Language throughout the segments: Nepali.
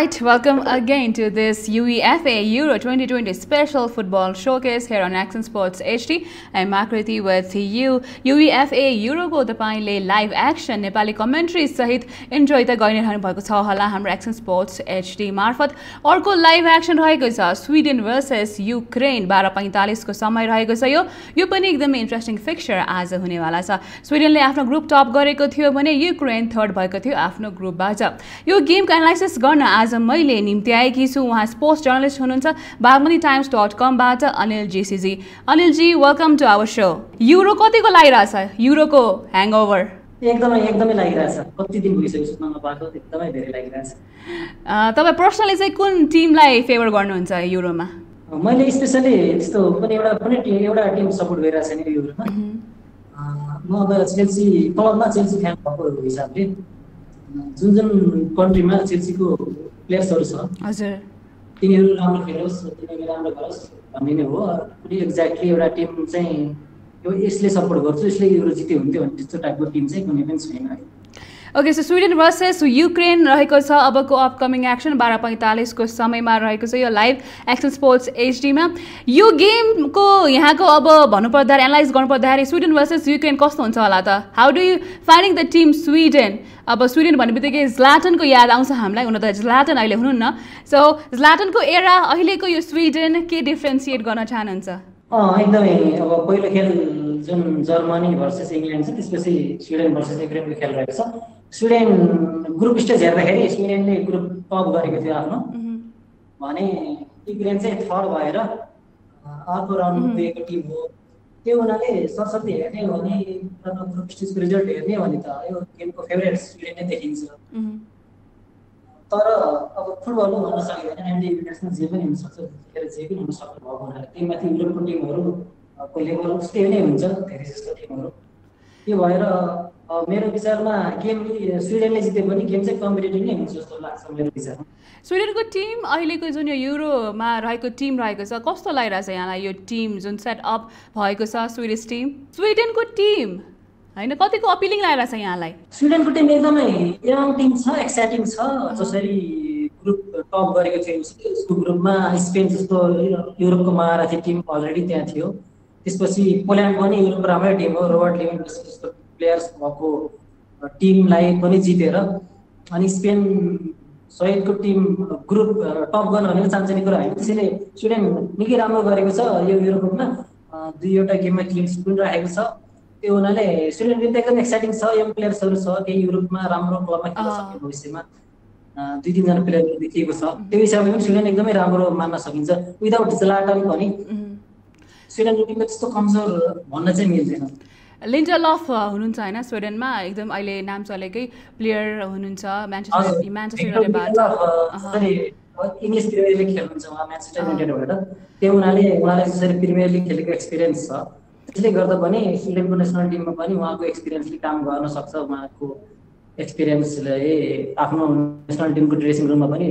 right, welcome again to this UEFA Euro 2020 special football showcase here on Action Sports HD. I'm Makriti with you. UEFA Euro को तपाईँले लाइभ एक्सन नेपाली कमेन्ट्री सहित इन्जोय त गरि नै भएको छ होला हाम्रो एक्सन स्पोर्ट्स एचडी मार्फत अर्को लाइभ एक्सन रहेको छ स्विडेन भर्सेस युक्रेन बाह्र पैँतालिसको समय रहेको छ यो यो पनि एकदमै इन्ट्रेस्टिङ फिक्चर आज हुनेवाला छ स्विडेनले आफ्नो ग्रुप टप गरेको थियो भने युक्रेन थर्ड भएको थियो आफ्नो ग्रुपबाट यो गेमको एनालाइसिस गर्न आज मैले निम्ति आएकी छु। उहाँ स्पोर्ट्स जर्नलिस्ट हुनुहुन्छ। बागमती टाइम्स डट कमबाट अनिल जेसिजी। Anilji welcome to our show Euro कतिको लागिरहेछ? युरोको ह्याङओभर एकदमै एकदमै लागिरहेछ। कति दिन भइसक्यो सुत्न नपाएको? एकदमै धेरै लागिरहेछ। तपाईँ पर्सनली चाहिँ कुन टिमलाई फेभर गर्नुहुन्छ युरोमा? मैले स्पेसली त्यस्तो पनि एउटा कुनै टिम एउटा टिम सपोर्ट गरिरहेको छैन युरोमा। म अब चेल्सी क्लबमा चेल्सी फ्यान भएको हिसाबले जुन जुन कन्ट्रीमा चेल्सीको प्लेयर्सहरू छ। हजुर। तिनीहरू राम्रो खेलोस् तिनीहरूले राम्रो गरोस् भन्ने नै हो। कुनै एक्ज्याक्टली एउटा टिम चाहिँ यो यसले सपोर्ट गर्छु यसले युरो जित्यो हुन्थ्यो भन्ने त्यस्तो टाइपको टिम चाहिँ कुनै पनि छैन है। Okay so Sweden versus Ukraine रहेको छ। अबको अपकमिङ एक्सन बाह्र पैँतालिसको समयमा रहेको छ यो लाइभ एक्सन स्पोर्ट्स एचडीमा यो गेमको यहाँको अब भन्नुपर्दाखेरि एनालाइज गर्नुपर्दाखेरि स्विडेन भर्सेस युक्रेन कस्तो हुन्छ होला त? How do you finding the team Sweden अब स्विडेन भन्ने बित्तिकै ज्लाटनको याद आउँछ हामीलाई हुन त ज्लाटन अहिले हुनुहुन्न। सो ज्लाटनको एरा अहिलेको यो स्विडेन के डिफ्रेन्सिएट गर्न चाहनुहुन्छ? एकदमै। अब पहिलो खेल जुन जर्मनी भर्सेस इङ्ल्यान्ड छ त्यसपछि स्विडेन भर्सेस युक्रेनको खेल रहेको छ। स्विडेन ग्रुप स्टेज हेर्दाखेरि स्विडेनले ग्रुप टप गरेको थियो आफ्नो। भने युक्रेन चाहिँ थर्ड भएर अर्को राउन्ड पुगेको टिम हो। त्यो हुनाले सरस्वती हेर्ने हो भने ग्रुप स्टेजको रिजल्ट हेर्ने हो भने त यो गेमको फेभरेट स्विडेन नै देखिन्छ तर अब फुटबल भन्न सकिँदैन इन्टरनेसनल जे पनि हुनसक्छ जे पनि हुन सक्नु भएको हुनाले त्यही माथि युरोपको टिमहरूको लेभल उस्तै नै हुन्छ धेरै जस्तो टिमहरू। त्यो भएर मेरो विचारमा गेम स्विडेनले जित्यो भने गेम चाहिँ कम्पिटेटिभ नै हुन्छ जस्तो लाग्छ मेरो विचारमा। स्विडेनको टिम अहिलेको जुन यो युरोमा रहेको टिम रहेको छ कस्तो लागिरहेछ यहाँलाई यो टिम जुन सेटअप भएको छ स्विडिस टिम? स्विडेनको टिम होइन कतिको अपिलिङ लागिरहेछ यहाँलाई? स्विडेनको टिम एकदमै यङ टिम छ एक्साइटिङ छ जसरी ग्रुप टप गरेको थियो उसको ग्रुपमा स्पेन जस्तो युरोपको महारथी टिम अलरेडी त्यहाँ थियो। त्यसपछि पोल्यान्ड पनि युरोपको राम्रै टिम हो रोबर्ट लेभन जस्तो प्लेयर्स भएको टिमलाई पनि जितेर अनि स्पेन सहितको टिम ग्रुप टप गर्न भनेको चान्चने कुरा होइन त्यसैले स्विडेन निकै राम्रो गरेको छ यो युरोपमा दुईवटा गेममा क्लिन पनि राखेको छ त्यो हुनाले स्विडेन पनि एकदम एक्साइटिङ छ यङ प्लेयर्सहरू छ केही युरोपमा राम्रो क्लबमा खेल्न सक्ने भविष्यमा दुई तिनजना प्लेयर देखिएको छ त्यो हिसाबले पनि स्विडेन एकदमै राम्रो मान्न सकिन्छ विदाउट जलाटन पनि स्विडेनको टिममा त्यस्तो कमजोर भन्न चाहिँ मिल्दैन। लिन्टलफ हुनुहुन्छ होइन स्विडेनमा एकदम अहिले नाम चलेकै प्लेयर हुनुहुन्छ इङ्ग्लिस प्रिमियर लिग खेल्नुहुन्छ उहाँ म्यान्चेस्टर युनाइटेडबाट त्यो हुनाले उहाँलाई जसरी प्रिमियर लिग खेलेको एक्सपिरियन्स छ। त्यसले गर्दा पनि स्विडेनको नेसनल टिममा पनि उहाँको एक्सपिरियन्सले काम गर्न सक्छ उहाँको एक्सपिरियन्सले आफ्नो नेसनल टिमको ड्रेसिङ रुममा पनि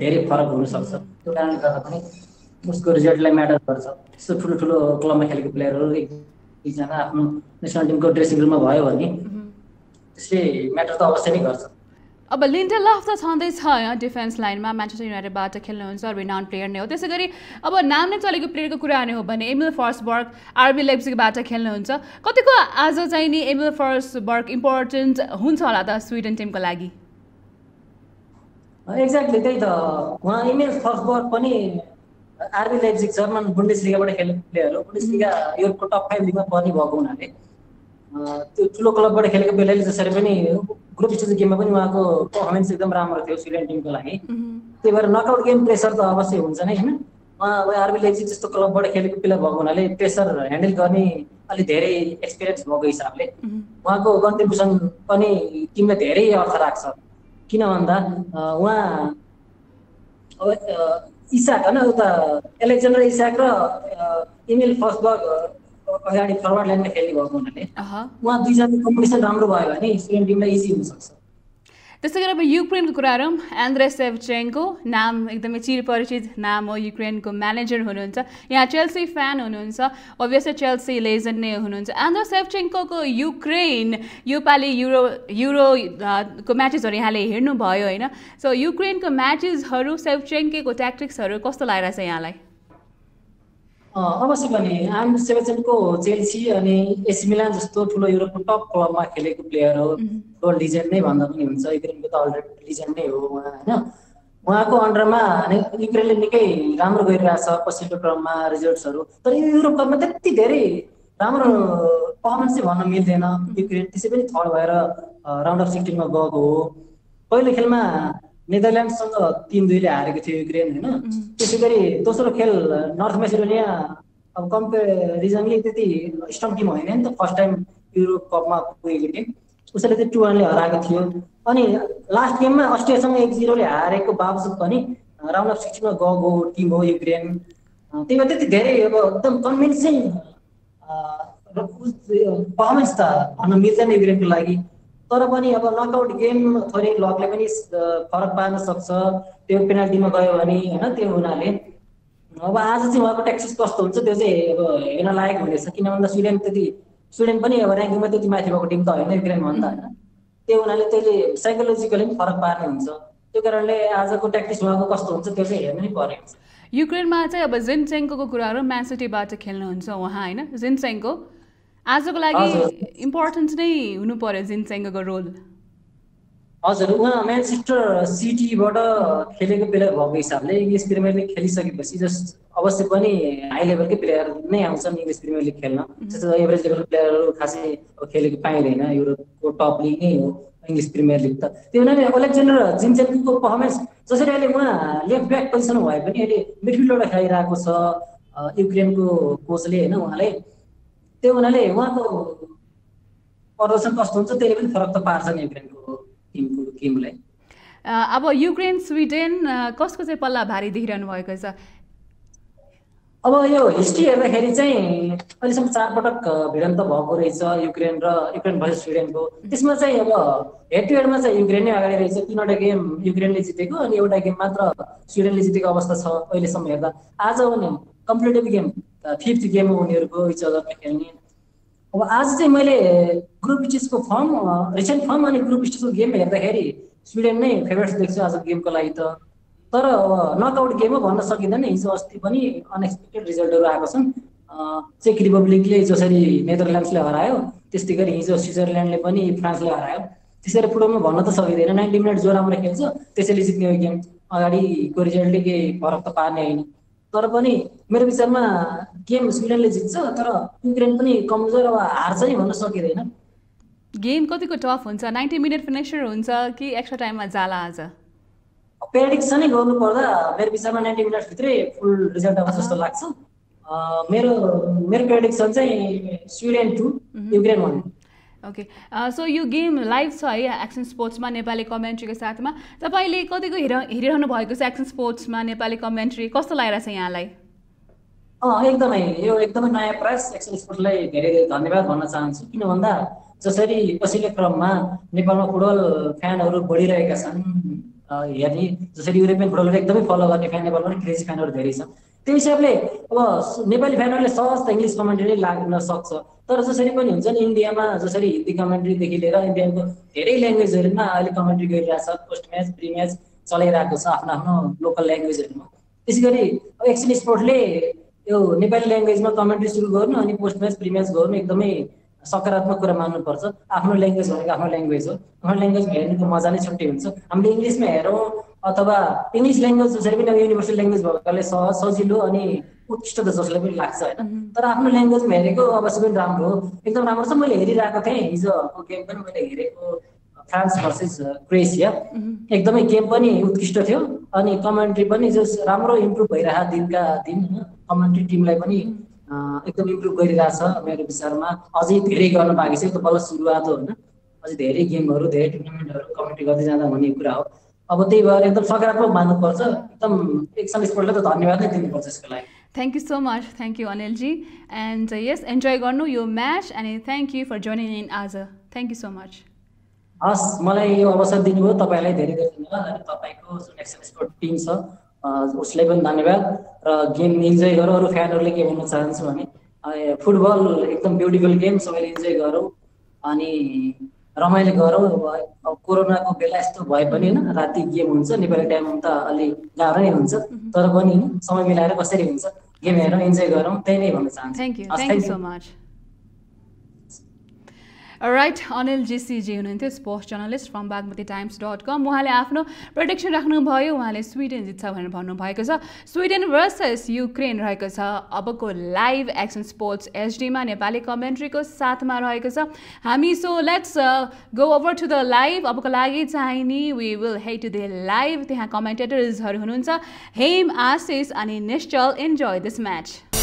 धेरै फरक हुनसक्छ त्यो कारणले गर्दा पनि उसको रिजल्टलाई म्याटर गर्छ। त्यस्तो ठुलो ठुलो क्लबमा खेलेको प्लेयरहरू एकजना आफ्नो नेसनल टिमको ड्रेसिङ रुममा भयो भने त्यसले म्याटर त अवश्य नै गर्छ। अब लिन्टलफ त छँदैछ यहाँ डिफेन्स लाइनमा म्यान्चेस्टर युनाइटेडबाट खेल्नुहुन्छ रिनाउन्ड प्लेयर नै हो। त्यसै गरी अब नाम नै चलेको प्लेयरको कुरा नै हो भने एमिल फर्स्टबर्ग आरबी लेप्सिकबाट खेल्नुहुन्छ। कतिको आज चाहिँ नि एमिल फर्स्टबर्ग इम्पोर्टेन्ट हुन्छ होला त स्विडेन टिमको लागि? एक्ज्याक्टली त्यही त। उहाँ इमेल फर्स्टबर्ग पनि आरबी लाइप्जिक जर्मन बुन्डेस लिगाबाट खेल्ने प्लेयर हो बुन्डेस लिगा युरोपको टप फाइभ लिगमा पनि भएको हुनाले त्यो ठुलो क्लबबाट खेलेको बेलाले जसरी पनि ग्रुप स्टेज गेममा पनि उहाँको पर्फर्मेन्स एकदम राम्रो थियो स्विडेन टिमको लागि त्यही भएर नकआउट गेम प्रेसर त अवश्य हुन्छ नै होइन उहाँ अब आरबी लाइप्जिक जस्तो क्लबबाट खेलेको प्लेयर भएको हुनाले प्रेसर ह्यान्डल गर्ने अलिक धेरै एक्सपिरियन्स भएको हिसाबले उहाँको कन्ट्रिब्युसन पनि टिमलाई धेरै अर्थ राख्छ किन भन्दा उहाँ इसाक होइन उता एलेक्जेन्डर इसाक र इमेल फर्स्टबर्ग अगाडि फरवर्ड लाइनमा खेल्ने भएको हुनाले उहाँ दुईजनाको कम्पिटिसन राम्रो भयो भने स्टुडेन्ट टिमलाई इजी हुनसक्छ। त्यस्तै गरेर अब युक्रेनको कुरा गरौँ। एन्ड्रे सेभचेङ्को नाम एकदमै चिरपरिचित नाम हो युक्रेनको म्यानेजर हुनुहुन्छ। यहाँ चेल्सी फ्यान हुनुहुन्छ। अभियसली चेल्सी लेजेन्ड नै हुनुहुन्छ। एन्ड्रे सेभचेङ्को युक्रेन योपालि युरो युरो को म्याचेसहरू यहाँले हेर्नुभयो होइन? सो युक्रेनको म्याचेसहरू सेभचेङ्केको ट्याक्टिक्सहरू कस्तो लागिरहेछ यहाँलाई? अवश्य पनि आम सेभेचनको चेल्सी अनि एसी मिलान जस्तो ठुलो युरोपको टप क्लबमा खेलेको प्लेयर हो फुटबल लिजेन्ड नै भन्दा पनि हुन्छ युक्रेनको त अलरेडी लिजेन्ड नै हो उहाँ होइन उहाँको अन्डरमा युक्रेनले निकै राम्रो गरिरहेछ पछिल्लो क्रममा रिजल्ट्सहरू तर यो युरोप कपमा त्यति धेरै राम्रो पर्फर्मेन्स चाहिँ भन्न मिल्दैन युक्रेन त्यसै पनि थर्ड भएर राउन्ड अफ सिक्सटिनमा गएको हो पहिलो खेलमा नेदरल्यान्डसँग तिन दुईले हारेको थियो युक्रेन होइन? त्यसै गरी दोस्रो खेल नर्थ मेसिडोनिया अब कम्पेरिजनली त्यति स्ट्रङ टिम होइन नि त फर्स्ट टाइम युरोप कपमा पुगेको टिम। उसैले चाहिँ टु वानले हराएको थियो। अनि लास्ट गेममा अस्ट्रेलियासँग एक जिरोले हारेको बावजुद पनि राउन्ड अफ सिक्सटिनमा गएको टिम हो युक्रेन। त्यही भएर त्यति धेरै अब एकदम कन्भिन्सिङ पर्फर्मेन्स त भन्न मिल्दैन युक्रेनको लागि। तर पनि अब नकआउट गेम थोरै लकले पनि फरक पार्न सक्छ। त्यो पेनाल्टीमा गयो भने होइन त्यो हुनाले। अब आज चाहिँ उहाँको ट्याक्सिस कस्तो हुन्छ त्यो चाहिँ अब हेर्न लायक हुनेछ। किन भन्दा स्विडेन त्यति स्विडेन पनि अब ऱ्याङ्किङमा त्यति माथि भएको टिम त होइन युक्रेन भन्दा होइन। त्यो हुनाले त्यसले साइकोलोजिकली पनि फरक पार्ने हुन्छ। त्यो कारणले आजको ट्याक्टिस उहाँको कस्तो हुन्छ त्यो चाहिँ हेर्नु पर्ने हुन्छ। युक्रेनमा चाहिँ अब जिनसेङ्को कुराहरू म्यानसिटीबाट खेल्नुहुन्छ उहाँ होइन? जिनसेङ्को आजको लागि इम्पोर्टेन्स नै हुनु पर्यो जिनसेङ्गको रोल। हजुर उहाँ म्यानचेस्टर सिटीबाट खेलेको प्लेयर भएको हिसाबले इङ्ग्लिस प्रिमियर लिग खेलिसकेपछि जस्ट अवश्य पनि हाई लेभलकै प्लेयर नै आउँछन् इङ्ग्लिस प्रिमियर लिग खेल्न। त्यस्तो एभरेज लेभलको प्लेयरहरू खासै खेलेको पाइँदैन युरोपको टप लिग नै हो इङ्ग्लिस प्रिमियर लिग त। त्यो हुनाले अलेक्जेन्डर जिन्चेनको पर्फर्मेन्स जसरी अहिले उहाँ लेफ्ट ब्याक पोजिसन भए पनि अहिले मिडफिल्डबाट खेलिरहेको छ युक्रेनको कोचले होइन उहाँलाई। त्यो हुनाले उहाँको प्रदर्शन कस्तो हुन्छ त्यसले पनि फरक त पार्छ नि युक्रेनको टिमको टिमलाई। अब युक्रेन स्विडेन कसको चाहिँ पल्ला भारी देखिरहनु भएको छ? अब यो हिस्ट्री हेर्दाखेरि चाहिँ अहिलेसम्म चारपटक भिडन्त भएको रहेछ युक्रेन र युक्रेन भर्सेस स्विडेनको। त्यसमा चाहिँ अब हेड टु हेडमा चाहिँ युक्रेन नै अगाडि रहेछ तिनवटा गेम युक्रेनले जितेको अनि एउटा गेम मात्र स्विडेनले जितेको अवस्था छ अहिलेसम्म हेर्दा। आज भने कम्पिटेटिभ गेम फिफ्थ गेम उनीहरूको इच अदरमा खेल्ने अब आज चाहिँ मैले ग्रुप स्टेजको फर्म रिसेन्ट फर्म अनि ग्रुप स्टेजको गेम हेर्दाखेरि स्विडेन नै फेभरेट्स देख्छु आज गेमको लागि त तर नकआउट गेम हो भन्न सकिँदैन हिजो अस्ति पनि अनएक्सपेक्टेड रिजल्टहरू आएको छन् चेक रिपब्लिकले जसरी नेदरल्यान्ड्सले हरायो त्यस्तै गरी हिजो स्विजरल्यान्डले पनि फ्रान्सले हरायो त्यसरी फुटबलमा भन्न त सकिँदैन नाइन्टी मिनट जो राम्रो खेल्छ त्यसैले जित्ने हो गेम अगाडिको रिजल्टले केही फरक त पार्ने होइन तर पनि मेरो विचारमा गेम स्विडेनले जित्छ तर युक्रेन पनि कमजोर अब हार्छ नि भन्न सकिँदैन। गेम कतिको टफ हुन्छ? नाइन्टी मिनट फिनिसर हुन्छ कि एक्स्ट्रा टाइममा जाला आज? प्रेडिक्सनै गर्नुपर्दा मेरो विचारमा नाइन्टी मिनटभित्रै फुल रिजल्ट आउँछ जस्तो लाग्छ। मेरो मेरो प्रेडिक्सन चाहिँ Sweden two Ukraine one okay so यो गेम लाइभ छ है एक्सन स्पोर्ट्समा नेपाली कमेन्ट्रीको साथमा. तपाईँले कतिको हेर हेरिरहनु भएको छ एक्सन स्पोर्ट्समा नेपाली कमेन्ट्री कस्तो लागिरहेछ यहाँलाई? एकदमै यो एकदमै नयाँ प्रयास एक्सन स्पोर्ट्सलाई धेरै धेरै धन्यवाद भन्न चाहन्छु। किन भन्दा जसरी पछिल्लो क्रममा नेपालमा फुटबल फ्यानहरू बढिरहेका छन् हेर्ने जसरी युरोपियन फुटबलहरू एकदमै फलो गर्ने फ्यान नेपालमा क्रेजी फ्यानहरू धेरै छ त्यो हिसाबले अब नेपाली फ्यानहरूले सहज त इङ्ग्लिस कमेन्ट्री लाग्न सक्छ। तर जसरी पनि हुन्छ नि इन्डियामा जसरी हिन्दी कमेन्ट्रीदेखि लिएर इन्डियाको धेरै ल्याङ्ग्वेजहरूमा अहिले कमेन्ट्री गरिरहेछ पोस्ट म्याच प्रि म्याच चलाइरहेको छ आफ्नो आफ्नो लोकल ल्याङ्ग्वेजहरूमा। त्यसै गरी एक्सन स्पोर्टले यो नेपाली ल्याङ्ग्वेजमा कमेन्ट्री सुरु गर्नु अनि पोस्ट म्याच प्रि म्याच गर्नु एकदमै सकारात्मक कुरा मान्नुपर्छ। आफ्नो ल्याङ्ग्वेज भनेको आफ्नो ल्याङ्ग्वेज हो। आफ्नो ल्याङ्ग्वेजमा हेर्नुको मजा नै छुट्टै हुन्छ। हामीले इङ्ग्लिसमा हेरौँ अथवा इङ्ग्लिस ल्याङ्ग्वेज जसरी पनि अब युनिभर्सल ल्याङ्ग्वेज भएकोले सहज सजिलो अनि उत्कृष्ट त जसलाई पनि लाग्छ। होइन तर आफ्नो ल्याङ्ग्वेजमा हेरेको अवश्य पनि राम्रो हो। एकदम राम्रो छ। मैले हेरिरहेको थिएँ। हिजोको गेम पनि मैले हेरेको फ्रान्स भर्सेस क्रोएसिया। एकदमै गेम पनि उत्कृष्ट थियो। अनि कमेन्ट्री पनि जस राम्रो इम्प्रुभ भइरहेको दिनका दिन कमेन्ट्री टिमलाई पनि एकदम इम्प्रुभ गरिरहेछ मेरो विचारमा। अझै धेरै गर्न बाँकी छ। त्यो बल्ल सुरुवात हो होइन। अझै धेरै गेमहरू धेरै टुर्नामेन्टहरू कमेन्ट्री गर्दै जाँदा भन्ने कुरा हो। अब त्यही भएर एकदम सकारात्मक मान्नुपर्छ एकदम एक स्पोर्टलाई त धन्यवाद नै दिनुपर्छ यसको लागि you so much. Thank you, Anilji. And uh, yes, enjoy Garno, your match. And thank you for joining in, Aza. Thank you so much. हस् मलाई यो अवसर दिनुभयो तपाईँलाई धेरै धेरै धन्यवाद अनि तपाईँको जुन एक्सन स्पोर्ट टिम छ उसलाई पनि धन्यवाद र गेम इन्जोय गरौँ अरू फ्यानहरूले के भन्न चाहन्छु भने फुटबल एकदम ब्युटिफुल गेम सबैले इन्जोय गरौँ अनि रमाइलो गरौँ अब कोरोनाको बेला यस्तो भए पनि होइन राति गेम हुन्छ नेपाली टाइम त अलि गाह्रो नै हुन्छ तर पनि समय मिलाएर कसरी हुन्छ गेम हेरौँ इन्जोय गरौँ त्यही नै भन्न चाहन्छु। Thank you so much right Anil जेसीजी हुनुहुन्थ्यो sports journalist from Bagmati times dot com उहाँले आफ्नो प्रोटेक्सन राख्नुभयो उहाँले स्विडेन जित्छ भनेर भन्नुभएको छ। स्विडेन भर्सेस युक्रेन रहेको छ। अबको लाइभ एक्सन स्पोर्ट्स एचडीमा नेपाली कमेन्ट्रीको साथमा रहेको छ। हामी so let's go over to the live अबको लागि चाहिने we will head to the live त्यहाँ कमेन्टेटर्सहरू हुनुहुन्छ। हेम आशिष अनि निश्चल इन्जोय दिस म्याच